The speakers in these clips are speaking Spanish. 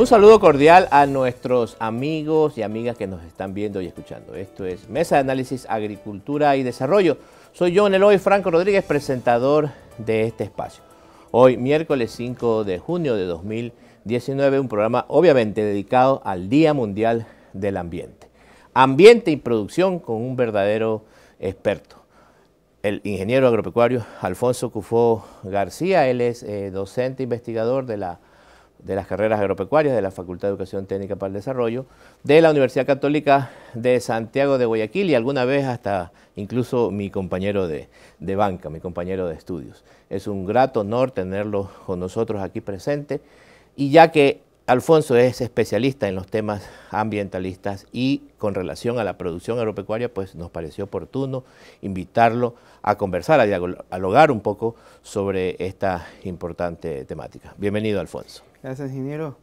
Un saludo cordial a nuestros amigos y amigas que nos están viendo y escuchando. Esto es Mesa de Análisis Agricultura y Desarrollo. Soy yo, Eloy Franco Rodríguez, presentador de este espacio. Hoy, miércoles 5 de junio de 2019, un programa obviamente dedicado al Día Mundial del Ambiente. Ambiente y producción con un verdadero experto. El ingeniero agropecuario Alfonso Cufó García, él es eh, docente investigador de la de las carreras agropecuarias de la Facultad de Educación Técnica para el Desarrollo, de la Universidad Católica de Santiago de Guayaquil y alguna vez hasta incluso mi compañero de, de, banca, mi compañero de estudios. Es un grato honor tenerlo con nosotros aquí presente y ya que Alfonso es especialista en los temas ambientalistas y con relación a la producción agropecuaria, pues nos pareció oportuno invitarlo a conversar, a dialogar un poco sobre esta importante temática. Bienvenido, Alfonso. Gracias, ingeniero.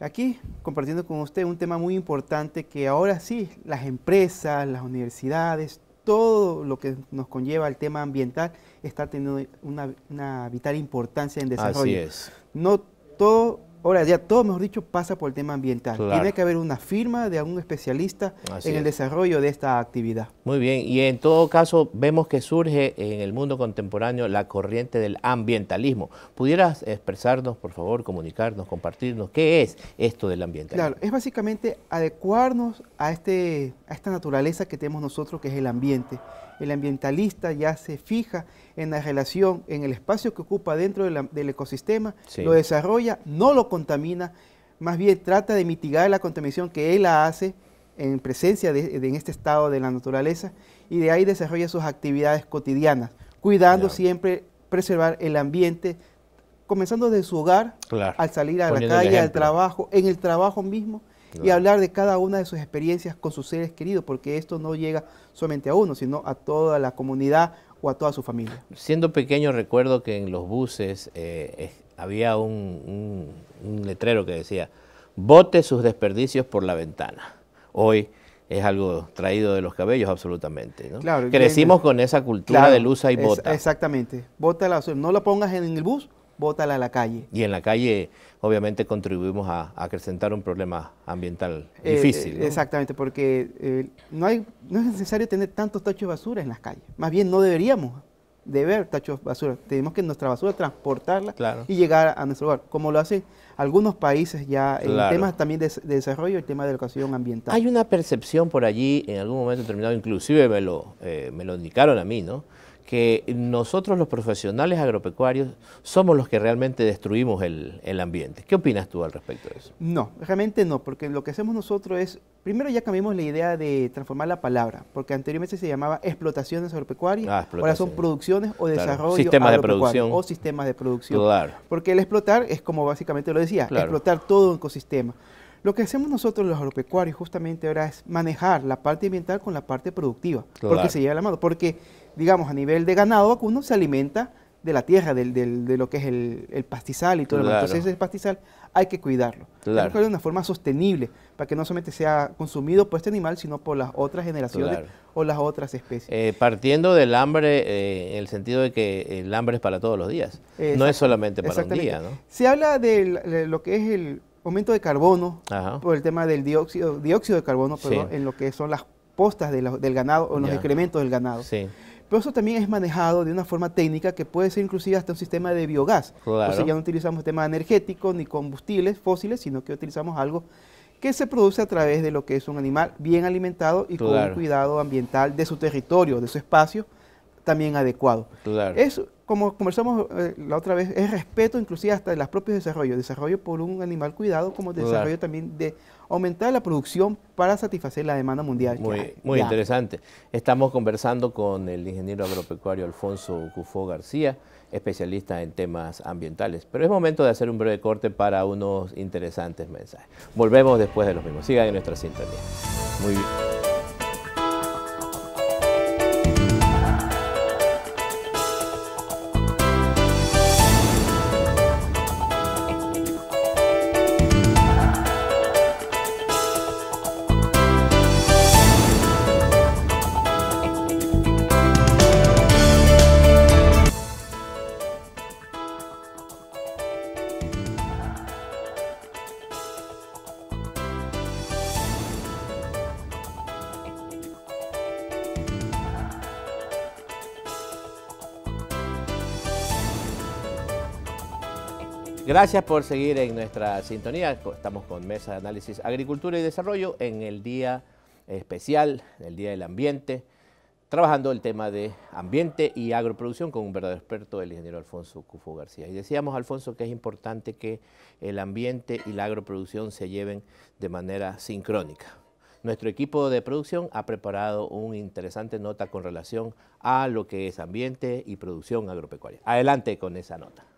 Aquí compartiendo con usted un tema muy importante que ahora sí, las empresas, las universidades, todo lo que nos conlleva el tema ambiental está teniendo una, una vital importancia en desarrollo. Así es. No todo Ahora, ya todo, mejor dicho, pasa por el tema ambiental. Tiene que haber una firma de algún especialista en el desarrollo de esta actividad. Muy bien, y en todo caso vemos que surge en el mundo contemporáneo la corriente del ambientalismo. ¿Pudieras expresarnos, por favor, comunicarnos, compartirnos qué es esto del ambientalismo? Claro, es básicamente adecuarnos a, este, a esta naturaleza que tenemos nosotros, que es el ambiente el ambientalista ya se fija en la relación, en el espacio que ocupa dentro del ecosistema, lo desarrolla, no lo contamina, más bien trata de mitigar la contaminación que él hace en presencia de, en este estado de la naturaleza y de ahí desarrolla sus actividades cotidianas, cuidando siempre preservar el ambiente, comenzando desde su hogar, al salir a la calle, al trabajo, en el trabajo mismo, y hablar de cada una de sus experiencias con sus seres queridos, porque esto no llega solamente a uno, sino a toda la comunidad o a toda su familia. Siendo pequeño recuerdo que en los buses eh, había un, letrero que decía, bote sus desperdicios por la ventana. Hoy es algo traído de los cabellos absolutamente. ¿no? Claro, Crecimos con esa cultura de luz y bota. exactamente. Bota la no la pongas en el bus, bótala a la calle. Y en la calle, obviamente, contribuimos a, acrecentar un problema ambiental eh, difícil. Exactamente, porque eh, no, hay, no es necesario tener tantos tachos de basura en las calles. Más bien, no deberíamos de ver tachos de basura. Tenemos que nuestra basura transportarla y llegar a nuestro lugar, como lo hacen algunos países ya en temas también de, desarrollo, el tema de educación ambiental. Hay una percepción por allí, en algún momento determinado, inclusive me lo, eh, me lo indicaron a mí, ¿no? Que nosotros los profesionales agropecuarios somos los que realmente destruimos el, ambiente. ¿Qué opinas tú al respecto de eso? No, realmente no, porque lo que hacemos nosotros es, primero ya cambiamos la idea de transformar la palabra, porque anteriormente se llamaba explotaciones agropecuarias, ah, ahora son producciones o desarrollo sistemas de producción o sistemas de producción. Claro. Porque el explotar es como básicamente lo decía, explotar todo un ecosistema. Lo que hacemos nosotros los agropecuarios justamente ahora es manejar la parte ambiental con la parte productiva, porque se lleva la mano, porque digamos, a nivel de ganado vacuno se alimenta de la tierra, del, de lo que es el, pastizal y todo lo demás. Entonces ese pastizal hay que cuidarlo. Hay que cuidarlo de una forma sostenible, para que no solamente sea consumido por este animal, sino por las otras generaciones o las otras especies. Eh, partiendo del hambre, eh, en el sentido de que el hambre es para todos los días, no es solamente para un día. ¿no? Se habla de, lo que es el aumento de carbono, por el tema del dióxido, dióxido de carbono, en lo que son las postas del ganado o los excrementos del ganado. Sí. Pero eso también es manejado de una forma técnica que puede ser inclusive hasta un sistema de biogás. O sea, ya no utilizamos tema energético ni combustibles fósiles, sino que utilizamos algo que se produce a través de lo que es un animal bien alimentado y con un cuidado ambiental de su territorio, de su espacio, también adecuado. Claro como conversamos eh, la otra vez, es respeto inclusive hasta de los propios desarrollos, desarrollo por un animal cuidado, como desarrollo también de aumentar la producción para satisfacer la demanda mundial. Muy, muy interesante. Estamos conversando con el ingeniero agropecuario Alfonso Cufó García, especialista en temas ambientales. Pero es momento de hacer un breve corte para unos interesantes mensajes. Volvemos después de los mismos. Sigan en nuestra sintonía. Muy bien. Gracias por seguir en nuestra sintonía. Estamos con Mesa de Análisis Agricultura y Desarrollo en el día especial, el Día del Ambiente, trabajando el tema de ambiente y agroproducción con un verdadero experto, el ingeniero Alfonso Cufo García. Y decíamos, Alfonso, que es importante que el ambiente y la agroproducción se lleven de manera sincrónica. Nuestro equipo de producción ha preparado una interesante nota con relación a lo que es ambiente y producción agropecuaria. Adelante con esa nota.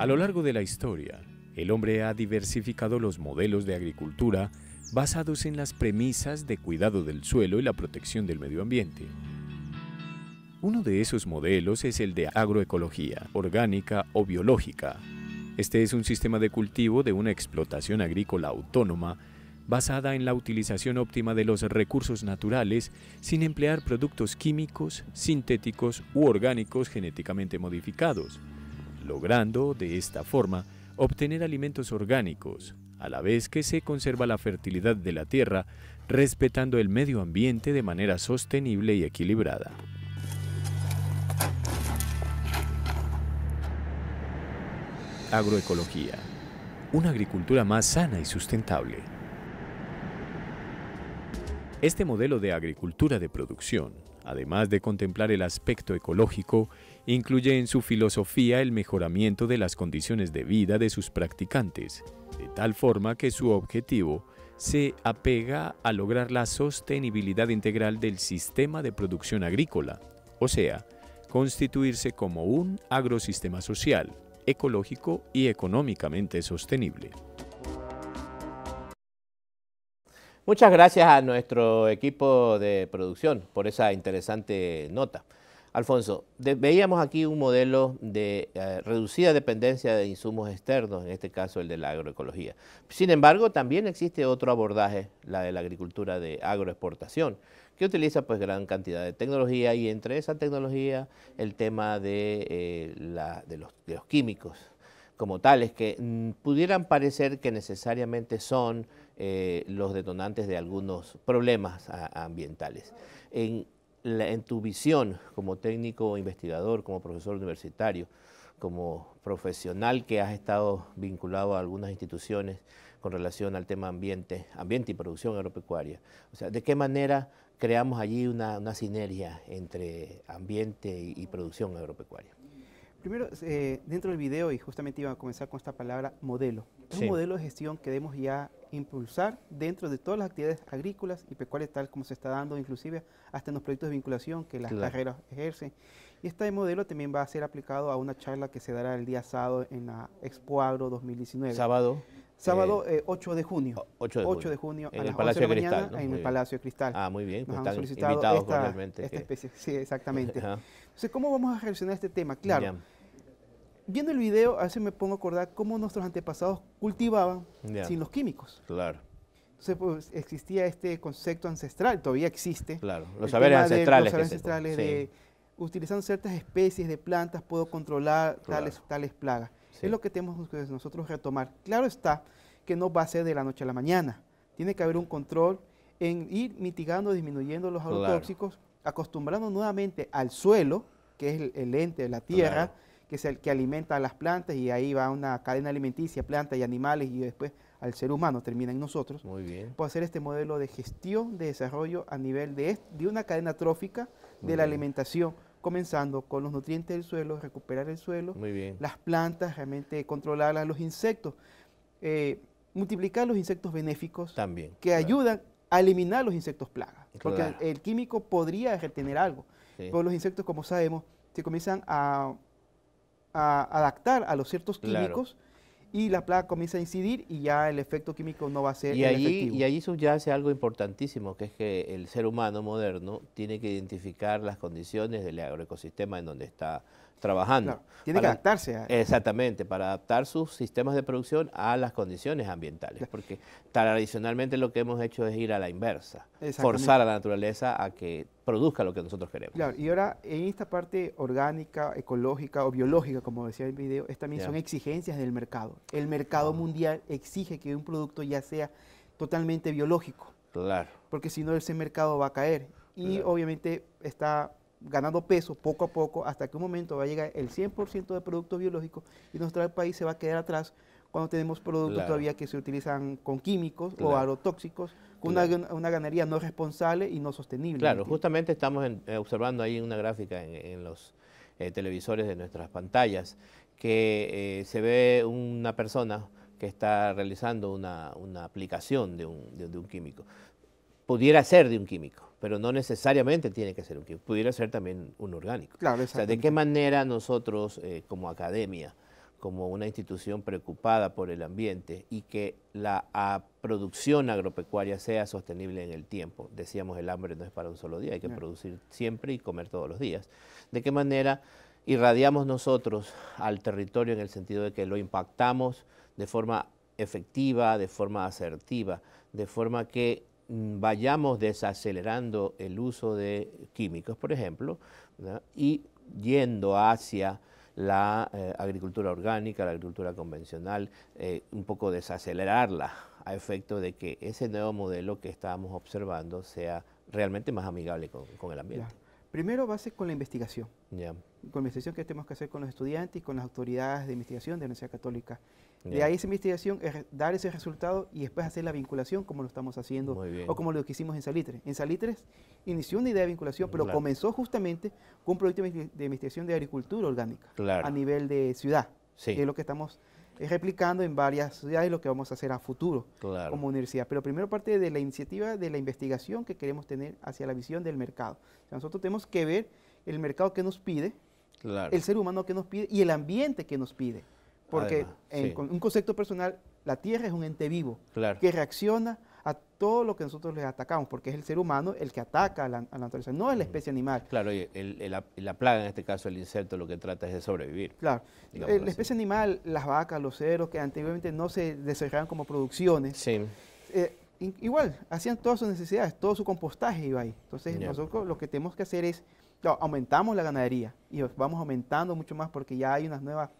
A lo largo de la historia, el hombre ha diversificado los modelos de agricultura basados en las premisas de cuidado del suelo y la protección del medio ambiente. Uno de esos modelos es el de agroecología, orgánica o biológica. Este es un sistema de cultivo de una explotación agrícola autónoma basada en la utilización óptima de los recursos naturales sin emplear productos químicos, sintéticos u orgánicos genéticamente modificados logrando de esta forma obtener alimentos orgánicos, a la vez que se conserva la fertilidad de la tierra, respetando el medio ambiente de manera sostenible y equilibrada. Agroecología. Una agricultura más sana y sustentable. Este modelo de agricultura de producción, además de contemplar el aspecto ecológico, incluye en su filosofía el mejoramiento de las condiciones de vida de sus practicantes, de tal forma que su objetivo se apega a lograr la sostenibilidad integral del sistema de producción agrícola, o sea, constituirse como un agrosistema social, ecológico y económicamente sostenible. Muchas gracias a nuestro equipo de producción por esa interesante nota. Alfonso, veíamos aquí un modelo de eh, reducida dependencia de insumos externos, en este caso el de la agroecología. Sin embargo, también existe otro abordaje, la de la agricultura de agroexportación, que utiliza pues gran cantidad de tecnología y entre esa tecnología el tema de, eh, los, químicos como tales, que mm, pudieran parecer que necesariamente son eh, los detonantes de algunos problemas ambientales. En, en tu visión como técnico investigador, como profesor universitario, como profesional que has estado vinculado a algunas instituciones con relación al tema ambiente, ambiente y producción agropecuaria. O sea, ¿de qué manera creamos allí una, sinergia entre ambiente y producción agropecuaria? Primero, eh, dentro del video, y justamente iba a comenzar con esta palabra, modelo. Es un modelo de gestión que debemos ya impulsar dentro de todas las actividades agrícolas y pecuarias, tal como se está dando, inclusive hasta en los proyectos de vinculación que las carreras ejercen. Y este modelo también va a ser aplicado a una charla que se dará el día sábado en la Expo Agro 2019. ¿Sábado? Sábado 8 eh, de junio. 8 de, junio. en a el Palacio de, la mañana en el Palacio de Cristal. Ah, muy bien. Nos han solicitado esta, esta especie. Sí, exactamente. Entonces, ¿cómo vamos a relacionar este tema? Claro viendo el video, a veces me pongo a acordar cómo nuestros antepasados cultivaban sin los químicos. Claro. Entonces, pues, existía este concepto ancestral, todavía existe. Clalos, los saberes ancestrales. los saberes ancestrales de, utilizando ciertas especies de plantas puedo controlar tales, tales plagas. Es lo que tenemos que nosotros retomar. Claro está que no va a ser de la noche a la mañana. Tiene que haber un control en ir mitigando, disminuyendo los agrotóxicos, acostumbrando nuevamente al suelo, que es el, ente de la tierra, que es el que alimenta a las plantas y ahí va una cadena alimenticia, plantas y animales y después al ser humano termina en nosotros. Muy bien. Puede hacer este modelo de gestión de desarrollo a nivel de, de una cadena trófica de la alimentación, comenzando con los nutrientes del suelo, recuperar el suelo, Muy bien. las plantas, realmente controlarlas, los insectos, eh, multiplicar los insectos benéficos También, que ayudan a eliminar los insectos plagas, porque el, químico podría retener algo, pero los insectos, como sabemos, se comienzan a a adaptar a los ciertos químicos y la plaga comienza a incidir y ya el efecto químico no va a ser y el allí, efectivo. Y allí subyace algo importantísimo, que es que el ser humano moderno tiene que identificar las condiciones del agroecosistema en donde está trabajando. tiene que adaptarse. A... Exactamente, para adaptar sus sistemas de producción a las condiciones ambientales, porque tradicionalmente lo que hemos hecho es ir a la inversa, forzar a la naturaleza a que produzca lo que nosotros queremos. Claro, y ahora en esta parte orgánica, ecológica o biológica, como decía el video, es también son exigencias del mercado. El mercado mundial exige que un producto ya sea totalmente biológico. Claro. Porque si no ese mercado va a caer. Y obviamente está ganando peso poco a poco hasta que un momento va a llegar el 100% de productos biológicos y nuestro país se va a quedar atrás cuando tenemos productos todavía que se utilizan con químicos o agrotóxicos, con una, ganadería no responsable y no sostenible. Claro, justamente estamos eh, observando ahí una gráfica en, los eh, televisores de nuestras pantallas que eh, se ve una persona que está realizando una, aplicación de un, de un químico. Pudiera ser de un químico, pero no necesariamente tiene que ser un químico, pudiera ser también un orgánico. Claro, o sea, ¿de qué manera nosotros como academia como una institución preocupada por el ambiente y que la producción agropecuaria sea sostenible en el tiempo. Decíamos, el hambre no es para un solo día, hay que producir siempre y comer todos los días. ¿De qué manera irradiamos nosotros al territorio en el sentido de que lo impactamos de forma efectiva, de forma asertiva, de forma que mm, vayamos desacelerando el uso de químicos, por ejemplo, y yendo hacia la eh, agricultura orgánica, la agricultura convencional, eh, un poco desacelerarla a efecto de que ese nuevo modelo que estábamos observando sea realmente más amigable con, el ambiente. Primero base con la investigación. La investigación que tenemos que hacer con los estudiantes y con las autoridades de investigación de la Universidad Católica. De ahí esa investigación es dar ese resultado y después hacer la vinculación como lo estamos haciendo o como lo que hicimos en Salitre. En Salitre inició una idea de vinculación, pero comenzó justamente con un proyecto de investigación de agricultura orgánica a nivel de ciudad, que es lo que estamos eh, replicando en varias ciudades lo que vamos a hacer a futuro como universidad. Pero primero parte de la iniciativa de la investigación que queremos tener hacia la visión del mercado. nosotros tenemos que ver el mercado que nos pide, el ser humano que nos pide y el ambiente que nos pide. Porque en un concepto personal, la Tierra es un ente vivo que reacciona a todo lo que nosotros le atacamos, porque es el ser humano el que ataca a la, naturaleza, no es la especie animal. Claro, y la, plaga, en este caso el insecto, lo que trata es de sobrevivir. Claro, la especie animal, las vacas, los ceros, que anteriormente no se desarrollaban como producciones, eh, igual, hacían todas sus necesidades, todo su compostaje iba ahí. Entonces nosotros lo que tenemos que hacer es, aumentamos la ganadería y vamos aumentando mucho más porque ya hay unas nuevas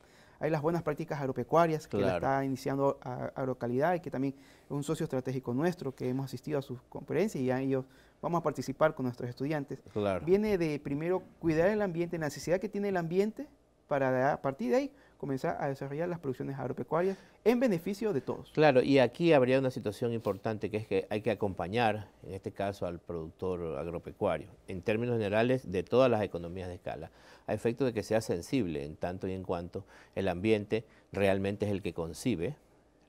hay las buenas prácticas agropecuarias que está iniciando Agrocalidad y que también es un socio estratégico nuestro que hemos asistido a sus conferencias y ya ellos vamos a participar con nuestros estudiantes. Viene de primero cuidar el ambiente, la necesidad que tiene el ambiente para a partir de ahí comenzar a desarrollar las producciones agropecuarias en beneficio de todos. Claro, y aquí habría una situación importante que es que hay que acompañar, en este caso, al productor agropecuario, en términos generales de todas las economías de escala, a efecto de que sea sensible en tanto y en cuanto el ambiente realmente es el que concibe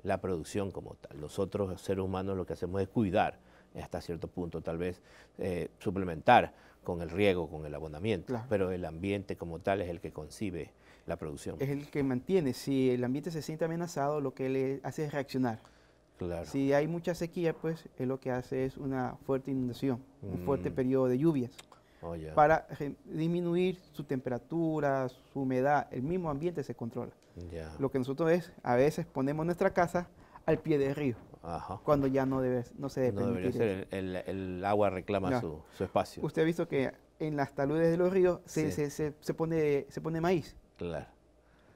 la producción como tal. Nosotros, seres humanos, lo que hacemos es cuidar hasta cierto punto, tal vez eh, suplementar con el riego, con el abonamiento, pero el ambiente como tal es el que concibe la producción. Es el que mantiene. Si el ambiente se siente amenazado, lo que le hace es reaccionar. Claro. Si hay mucha sequía, pues es lo que hace es una fuerte inundación, un fuerte mm. periodo de lluvias. Oh, Para disminuir su temperatura, su humedad, el mismo ambiente se controla. Lo que nosotros es, a veces ponemos nuestra casa al pie del río, cuando ya no, debe, no se debe no debería ser, el, agua reclama su, espacio. Usted ha visto que en las taludes de los ríos se, se, se, pone, se pone maíz. Claro.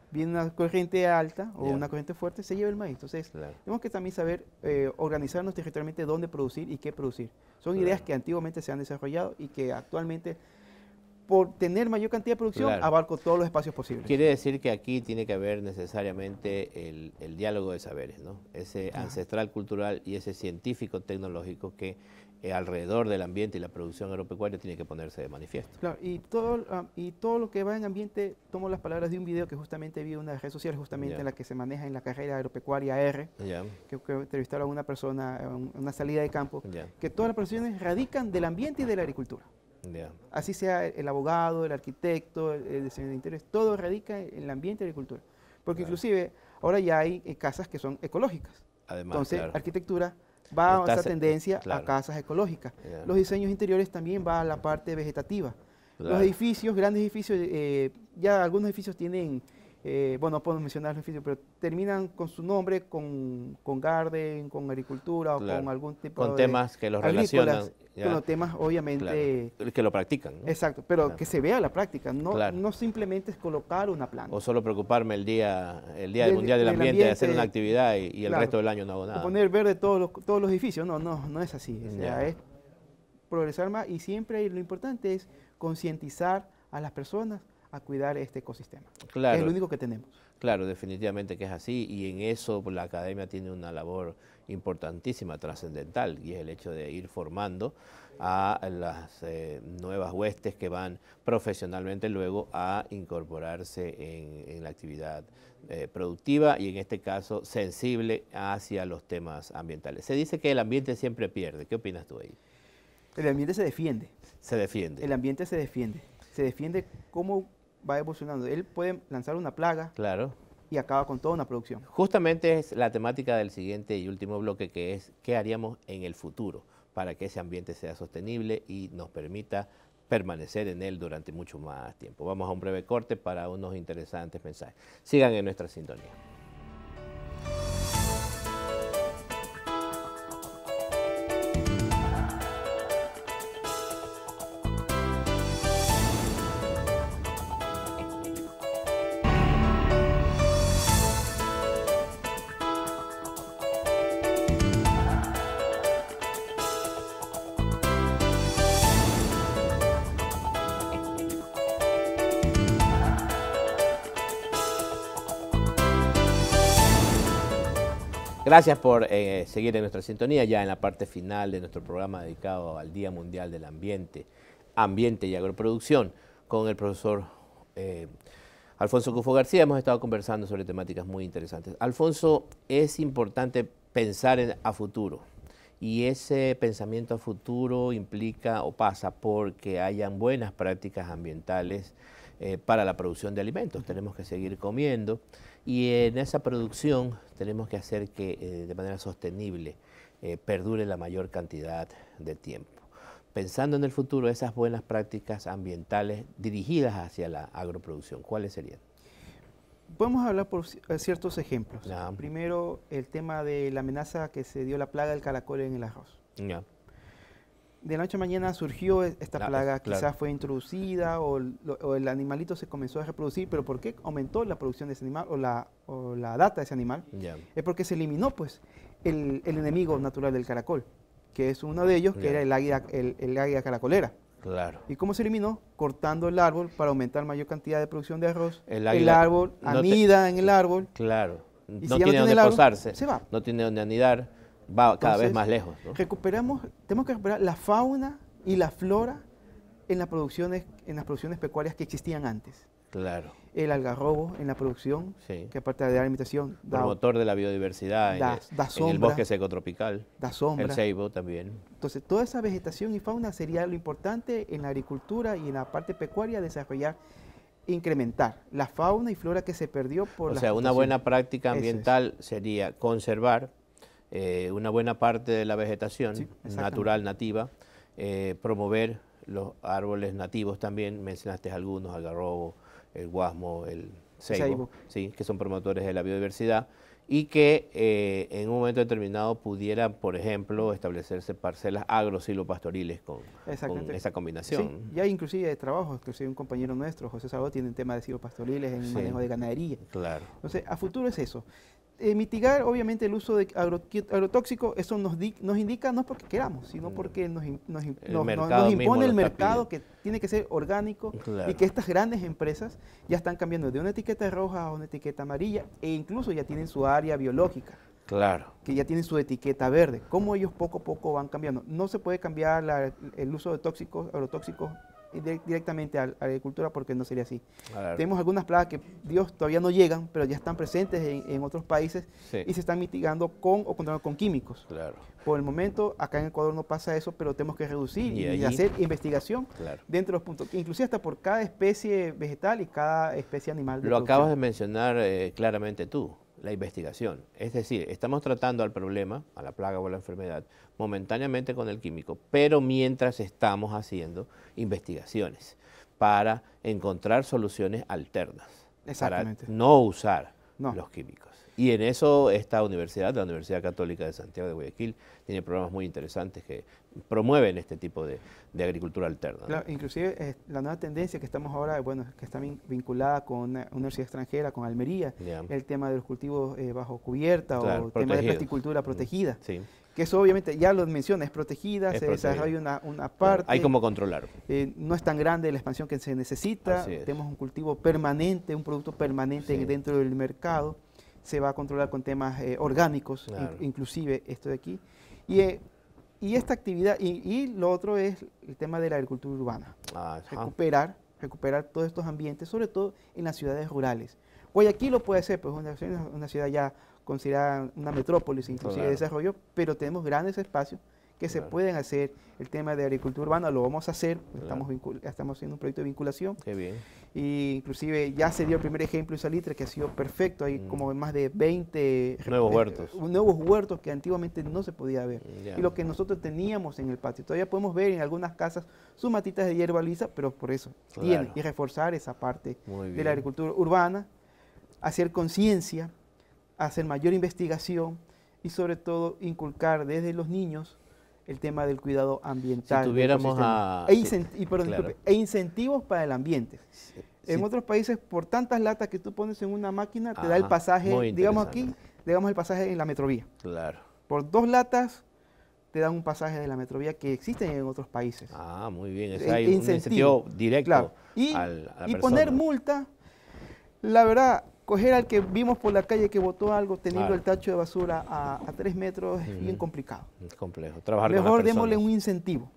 Viene una corriente alta o una corriente fuerte, se lleva el maíz. Entonces, tenemos que también saber eh, organizarnos territorialmente dónde producir y qué producir. Son ideas que antiguamente se han desarrollado y que actualmente, por tener mayor cantidad de producción, abarco todos los espacios posibles. Quiere decir que aquí tiene que haber necesariamente el, diálogo de saberes, ¿no? Ese ancestral cultural y ese científico tecnológico que eh, alrededor del ambiente y la producción agropecuaria tiene que ponerse de manifiesto. Claro, y todo, ah, y todo lo que va en ambiente, tomo las palabras de un video que justamente vi en una red social, justamente en la que se maneja en la carrera agropecuaria R, que, entrevistaron a una persona en una salida de campo, que todas las profesiones radican del ambiente y de la agricultura. Así sea el abogado, el arquitecto, el, diseñador de interiores, todo radica en el ambiente y la agricultura. Porque inclusive ahora ya hay eh, casas que son ecológicas. Además, Entonces, arquitectura va a esa tendencia a casas ecológicas. Los diseños interiores también va a la parte vegetativa. Los edificios, grandes edificios, eh, ya algunos edificios tienen eh, bueno, no puedo mencionar los edificios, pero terminan con su nombre, con, con garden, con agricultura o con algún tipo de... Con temas que los relacionan. Con los temas, obviamente... Que lo practican. Exacto, pero que se vea la práctica, no, no simplemente es colocar una planta. O solo preocuparme el día, el día del, Mundial del, ambiente, de hacer una actividad y, el resto del año no hago nada. O poner verde todos los, todos los edificios, no, no, no es así. O sea, es progresar más y siempre lo importante es concientizar a las personas a cuidar este ecosistema. Claro. es lo único que tenemos. Claro, definitivamente que es así y en eso la academia tiene una labor importantísima, trascendental, y es el hecho de ir formando a las eh, nuevas huestes que van profesionalmente luego a incorporarse en, la actividad eh, productiva y en este caso sensible hacia los temas ambientales. Se dice que el ambiente siempre pierde. ¿Qué opinas tú ahí? El ambiente se defiende. Se defiende. El ambiente se defiende. Se defiende cómo va evolucionando. Él puede lanzar una plaga. Claro. Y acaba con toda una producción. Justamente es la temática del siguiente y último bloque que es qué haríamos en el futuro para que ese ambiente sea sostenible y nos permita permanecer en él durante mucho más tiempo. Vamos a un breve corte para unos interesantes mensajes. Sigan en nuestra sintonía. Gracias por eh, seguir en nuestra sintonía ya en la parte final de nuestro programa dedicado al Día Mundial del Ambiente, Ambiente y Agroproducción con el profesor eh, Alfonso Cufo García. Hemos estado conversando sobre temáticas muy interesantes. Alfonso, es importante pensar en, a futuro y ese pensamiento a futuro implica o pasa porque hayan buenas prácticas ambientales eh, para la producción de alimentos. Tenemos que seguir comiendo y en esa producción tenemos que hacer que eh, de manera sostenible eh, perdure la mayor cantidad de tiempo. Pensando en el futuro, esas buenas prácticas ambientales dirigidas hacia la agroproducción, ¿cuáles serían? Podemos hablar por eh, ciertos ejemplos. Primero, el tema de la amenaza que se dio la plaga del caracol en el arroz de la noche a mañana surgió esta plaga, quizás fue introducida o, el animalito se comenzó a reproducir, pero ¿por qué aumentó la producción de ese animal o la, o la data de ese animal? Es porque se eliminó pues el, enemigo natural del caracol, que es uno de ellos, que era el águila, el, águila caracolera. Claro. ¿Y cómo se eliminó? Cortando el árbol para aumentar mayor cantidad de producción de arroz. El, árbol anida en el árbol. Claro. no tiene donde posarse. Se va. No tiene donde anidar va cada vez más lejos. Recuperamos, tenemos que recuperar la fauna y la flora en las producciones, en las producciones pecuarias que existían antes. Claro. El algarrobo en la producción, que aparte de la imitación. Promotor de la biodiversidad da, en, el, bosque seco tropical. Da sombra. El ceibo también. Entonces, toda esa vegetación y fauna sería lo importante en la agricultura y en la parte pecuaria desarrollar incrementar la fauna y flora que se perdió por O sea, una buena práctica ambiental sería conservar eh, una buena parte de la vegetación natural, nativa, eh, promover los árboles nativos también, mencionaste algunos, algarrobo, el guasmo, el ceibo, Sí, que son promotores de la biodiversidad y que eh, en un momento determinado pudieran, por ejemplo, establecerse parcelas agro-silopastoriles con, con esa combinación. Sí, ya inclusive de trabajo, inclusive un compañero nuestro, José Salvador, tiene un tema de silopastoriles en el manejo de ganadería. Claro. Entonces, a futuro es eso. Eh, mitigar obviamente el uso de agrotóxicos, eso nos, nos indica no porque queramos, sino mm. porque nos, nos, impone el mercado que tiene que ser orgánico y que estas grandes empresas ya están cambiando de una etiqueta roja a una etiqueta amarilla e incluso ya tienen su área biológica. Claro. Que ya tienen su etiqueta verde. ¿Cómo ellos poco a poco van cambiando? No se puede cambiar el uso de tóxicos, agrotóxicos directamente a, la agricultura porque no sería así. Tenemos algunas plagas que Dios todavía no llegan, pero ya están presentes en, otros países y se están mitigando con o con, con químicos. Claro. Por el momento, acá en Ecuador no pasa eso, pero tenemos que reducir y, hacer investigación dentro de los puntos, inclusive hasta por cada especie vegetal y cada especie animal. Lo acabas de mencionar eh, claramente tú la investigación. Es decir, estamos tratando al problema, a la plaga o a la enfermedad, momentáneamente con el químico, pero mientras estamos haciendo investigaciones para encontrar soluciones alternas, para no usar los químicos. Y en eso esta universidad, la Universidad Católica de Santiago de Guayaquil, tiene programas muy interesantes que promueven este tipo de, agricultura alterna. inclusive eh, la nueva tendencia que estamos ahora, bueno, que está vinculada con una universidad extranjera, con Almería, el tema de los cultivos eh, bajo cubierta o el tema de plasticultura protegida. Sí que eso obviamente ya lo menciona, es protegida, se desarrolla una, una parte. hay como controlar. Eh, no es tan grande la expansión que se necesita, tenemos un cultivo permanente, un producto permanente dentro del mercado, se va a controlar con temas eh, orgánicos, inclusive esto de aquí. Y, y esta actividad, y, lo otro es el tema de la agricultura urbana, recuperar, recuperar todos estos ambientes, sobre todo en las ciudades rurales. aquí lo puede ser, pues una, una ciudad ya considerada una metrópolis inclusive de desarrollo, pero tenemos grandes espacios que se pueden hacer. El tema de agricultura urbana lo vamos a hacer, estamos, estamos haciendo un proyecto de vinculación. Qué bien. Y inclusive ya se dio el primer ejemplo en Salitre que ha sido perfecto, hay mm. como más de 20 nuevos huertos. nuevos huertos que antiguamente no se podía ver. Y lo que nosotros teníamos en el patio, todavía podemos ver en algunas casas sus matitas de hierba lisa, pero por eso tiene y reforzar esa parte de la agricultura urbana, hacer conciencia hacer mayor investigación y sobre todo inculcar desde los niños el tema del cuidado ambiental. Si tuviéramos a... E, e, incentivos para el ambiente. En otros países, por tantas latas que tú pones en una máquina, te da el pasaje, digamos aquí, digamos el pasaje en la metrovía. Claro. Por dos latas te dan un pasaje de la metrovía que existen en otros países. Ah, muy bien. Eso hay un incentivo directo y, y poner multa, la verdad, coger al que vimos por la calle que botó algo teniendo el tacho de basura a, tres metros es bien complicado. Es complejo. Trabajar Mejor démosle un incentivo.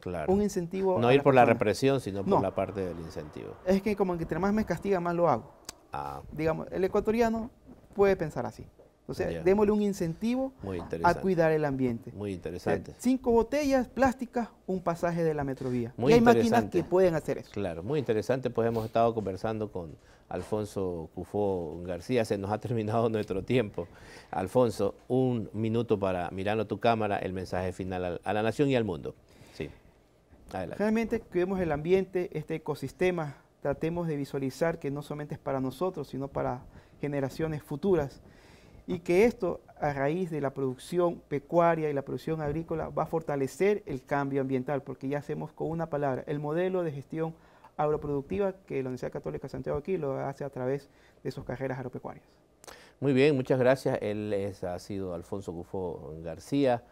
Claro. Un incentivo. No ir por la represión, sino por la parte del incentivo. Es que como que entre más me castiga, más lo hago. Ah. Digamos, el ecuatoriano puede pensar así. Entonces, démosle un incentivo a cuidar el ambiente. Muy interesante. cinco botellas plásticas, un pasaje de la metrovía. y hay máquinas que pueden hacer eso. Claro, muy interesante. Pues hemos estado conversando con Alfonso Cufó García. Se nos ha terminado nuestro tiempo. Alfonso, un minuto para mirando tu cámara, el mensaje final a la nación y al mundo. Sí. Adelante. Realmente cuidemos el ambiente, este ecosistema. Tratemos de visualizar que no solamente es para nosotros, sino para generaciones futuras y que esto, a raíz de la producción pecuaria y la producción agrícola, va a fortalecer el cambio ambiental, porque ya hacemos con una palabra, el modelo de gestión agroproductiva que la Universidad Católica de Santiago aquí lo hace a través de sus carreras agropecuarias. Muy bien, muchas gracias. Él ha sido Alfonso Gufo García,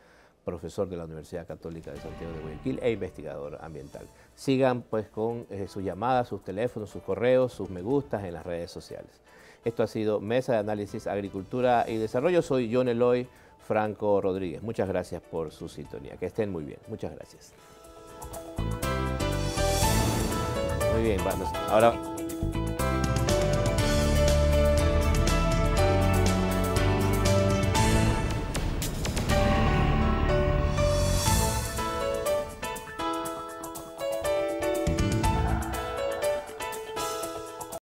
profesor de la Universidad Católica de Santiago de Guayaquil e investigador ambiental. Sigan pues con eh, sus llamadas, sus teléfonos, sus correos, sus me gustas en las redes sociales. Esto ha sido Mesa de Análisis Agricultura y Desarrollo. Soy John Eloy Franco Rodríguez. Muchas gracias por su sintonía. Que estén muy bien. Muchas gracias. Muy bien, vamos. Ahora